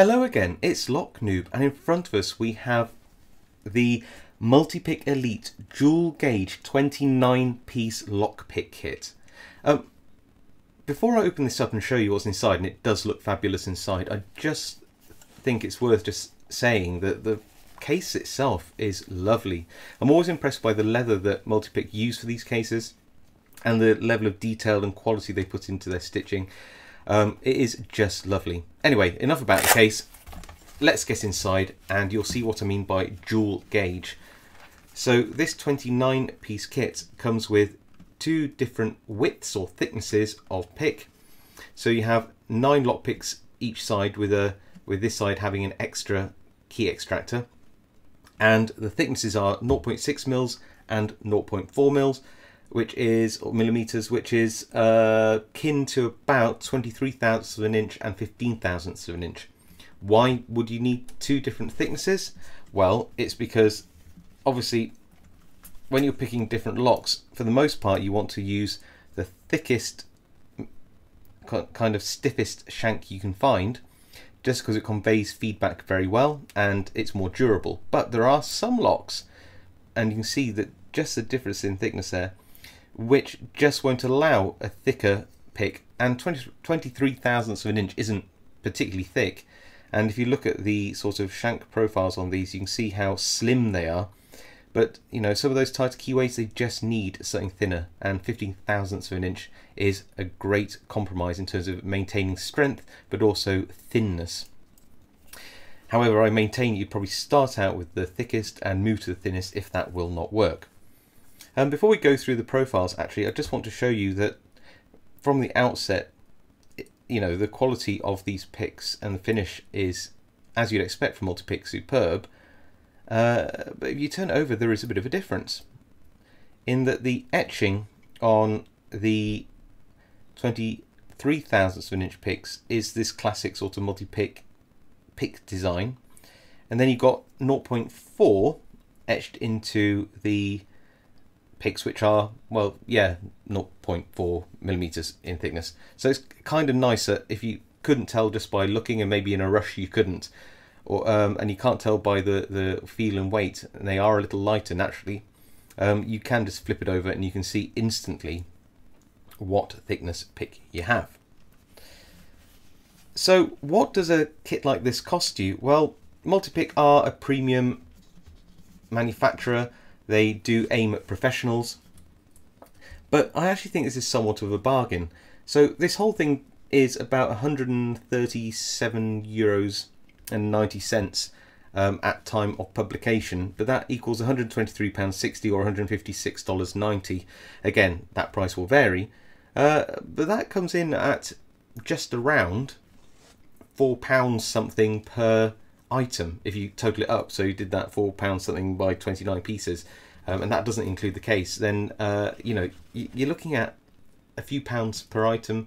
Hello again, it's Locknoob, and in front of us we have the Multipick Elite Dual Gauge 29 piece lockpick kit. Um, before I open this up and show you what's inside, and it does look fabulous inside, I just think it's worth just saying that the case itself is lovely. I'm always impressed by the leather that Multipick use for these cases and the level of detail and quality they put into their stitching. Um, it is just lovely. Anyway, enough about the case. Let's get inside and you'll see what I mean by dual gauge. So this 29 piece kit comes with two different widths or thicknesses of pick. So you have nine lock picks each side with a with this side having an extra key extractor. And the thicknesses are 0.6 mils and 0.4 mils which is millimeters, which is uh, kin to about 23 thousandths of an inch and 15 thousandths of an inch. Why would you need two different thicknesses? Well, it's because obviously when you're picking different locks, for the most part, you want to use the thickest, kind of stiffest shank you can find, just because it conveys feedback very well and it's more durable. But there are some locks, and you can see that just the difference in thickness there, which just won't allow a thicker pick. And 20, 23 thousandths of an inch isn't particularly thick. And if you look at the sort of shank profiles on these you can see how slim they are. But you know some of those tighter keyways they just need something thinner. And 15 thousandths of an inch is a great compromise in terms of maintaining strength but also thinness. However I maintain you'd probably start out with the thickest and move to the thinnest if that will not work um, before we go through the profiles, actually, I just want to show you that from the outset, you know, the quality of these picks and the finish is, as you'd expect from multi-pick, superb. Uh, but if you turn over, there is a bit of a difference in that the etching on the 23 thousandths of an inch picks is this classic sort of multi-pick pick design. And then you've got 0.4 etched into the picks which are well yeah 0.4 millimeters in thickness. So it's kind of nicer if you couldn't tell just by looking and maybe in a rush you couldn't or um, and you can't tell by the the feel and weight and they are a little lighter naturally um, you can just flip it over and you can see instantly what thickness pick you have. So what does a kit like this cost you? Well multipick are a premium manufacturer they do aim at professionals. But I actually think this is somewhat of a bargain. So this whole thing is about 137 euros and 90 cents um, at time of publication, but that equals 123 pounds 60 or 156 dollars 90. Again, that price will vary, uh, but that comes in at just around four pounds something per item if you total it up. So you did that four pounds something by 29 pieces, um, and that doesn't include the case. Then uh, you know you're looking at a few pounds per item.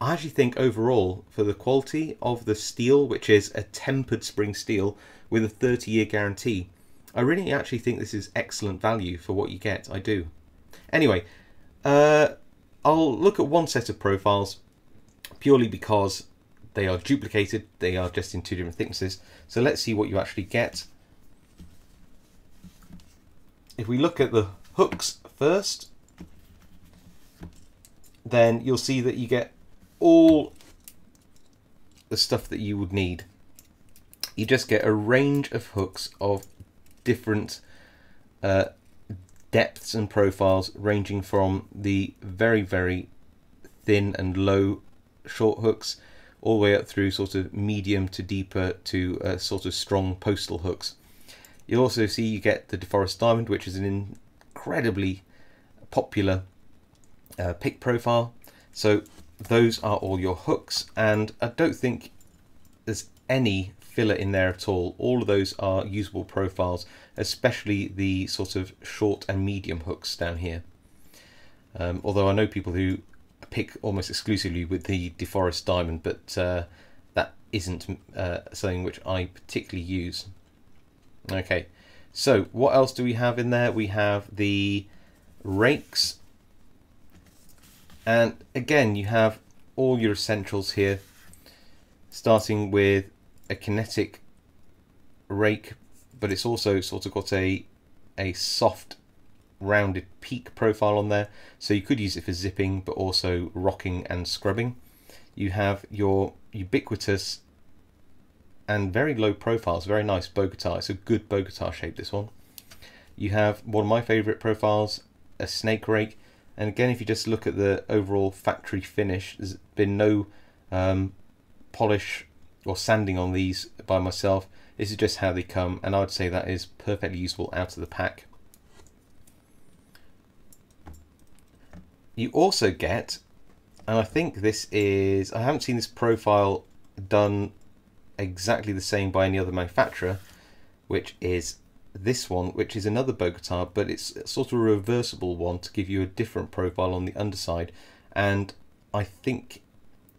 I actually think overall for the quality of the steel, which is a tempered spring steel with a 30 year guarantee, I really actually think this is excellent value for what you get. I do. Anyway, uh, I'll look at one set of profiles purely because they are duplicated. They are just in two different thicknesses. So let's see what you actually get. If we look at the hooks first, then you'll see that you get all the stuff that you would need. You just get a range of hooks of different uh, depths and profiles ranging from the very, very thin and low short hooks all the way up through sort of medium to deeper to uh, sort of strong postal hooks. You'll also see you get the DeForest Diamond, which is an incredibly popular uh, pick profile. So those are all your hooks, and I don't think there's any filler in there at all. All of those are usable profiles, especially the sort of short and medium hooks down here. Um, although I know people who pick almost exclusively with the DeForest Diamond, but uh, that isn't uh, something which I particularly use. Okay, so what else do we have in there? We have the rakes, and again you have all your essentials here, starting with a kinetic rake, but it's also sort of got a a soft rounded peak profile on there. So you could use it for zipping, but also rocking and scrubbing. You have your ubiquitous and very low profiles, very nice Bogota. It's a good Bogota shape, this one. You have one of my favourite profiles, a snake rake. And again, if you just look at the overall factory finish, there's been no um, polish or sanding on these by myself. This is just how they come, and I would say that is perfectly usable out of the pack. You also get, and I think this is, I haven't seen this profile done exactly the same by any other manufacturer, which is this one, which is another Bogota, but it's sort of a reversible one to give you a different profile on the underside. And I think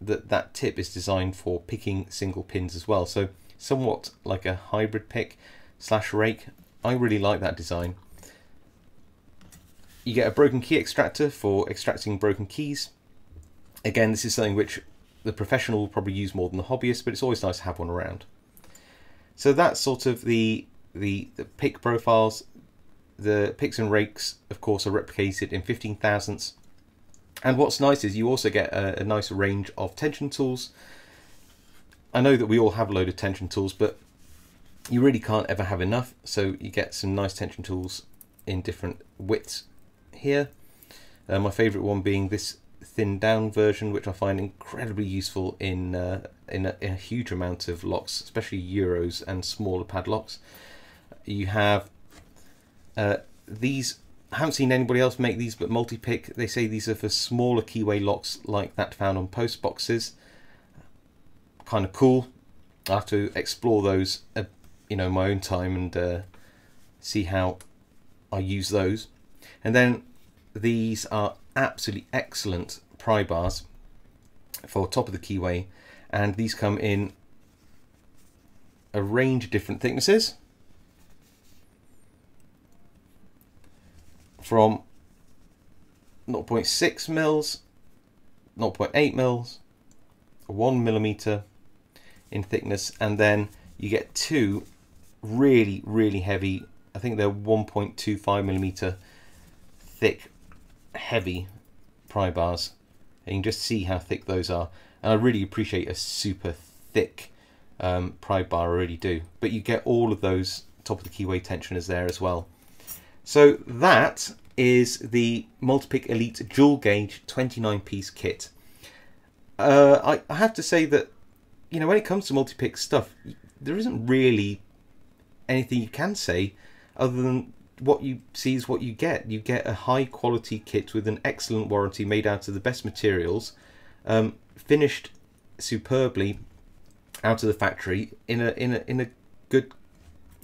that that tip is designed for picking single pins as well. So somewhat like a hybrid pick slash rake. I really like that design. You get a broken key extractor for extracting broken keys. Again, this is something which the professional will probably use more than the hobbyist, but it's always nice to have one around. So that's sort of the, the, the pick profiles. The picks and rakes, of course, are replicated in 15 thousandths. And what's nice is you also get a, a nice range of tension tools. I know that we all have a load of tension tools, but you really can't ever have enough. So you get some nice tension tools in different widths here. Uh, my favourite one being this thinned down version, which I find incredibly useful in uh, in, a, in, a, huge amount of locks, especially Euros and smaller padlocks. You have uh, these. I haven't seen anybody else make these, but multi-pick. They say these are for smaller keyway locks like that found on post boxes. Kind of cool. I have to explore those, uh, you know, my own time and uh, see how I use those. And then these are absolutely excellent pry bars for top of the keyway. And these come in a range of different thicknesses. From 0.6 mils 0.8 mils 1 millimeter in thickness. And then you get two really really heavy I think they're 1.25 millimeter thick heavy pry bars. And you can just see how thick those are. And I really appreciate a super thick um, pry bar, I really do. But you get all of those top of the keyway tensioners there as well. So that is the Multipick Elite dual gauge 29 piece kit. Uh, I, I have to say that, you know, when it comes to multi-pick stuff, there isn't really anything you can say other than what you see is what you get. You get a high quality kit with an excellent warranty made out of the best materials, um, finished superbly out of the factory in a in a in a good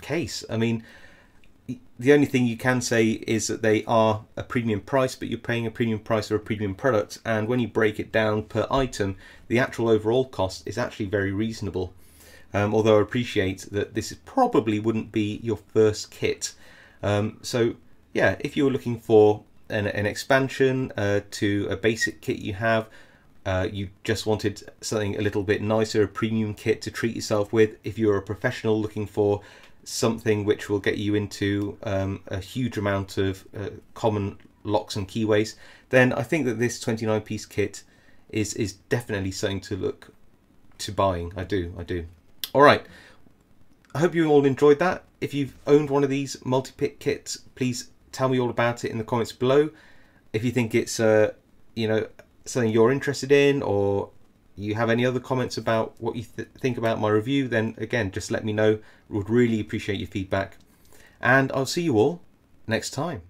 case. I mean, the only thing you can say is that they are a premium price, but you're paying a premium price for a premium product. And when you break it down per item, the actual overall cost is actually very reasonable. Um, although I appreciate that this probably wouldn't be your first kit um, so yeah, if you're looking for an, an expansion uh, to a basic kit you have, uh, you just wanted something a little bit nicer, a premium kit to treat yourself with. If you're a professional looking for something which will get you into um, a huge amount of uh, common locks and keyways, then I think that this 29 piece kit is is definitely something to look to buying. I do, I do. All right. I hope you all enjoyed that. If you've owned one of these multi-pick kits, please tell me all about it in the comments below. If you think it's uh, you know something you're interested in or you have any other comments about what you th think about my review, then again, just let me know. Would really appreciate your feedback. And I'll see you all next time.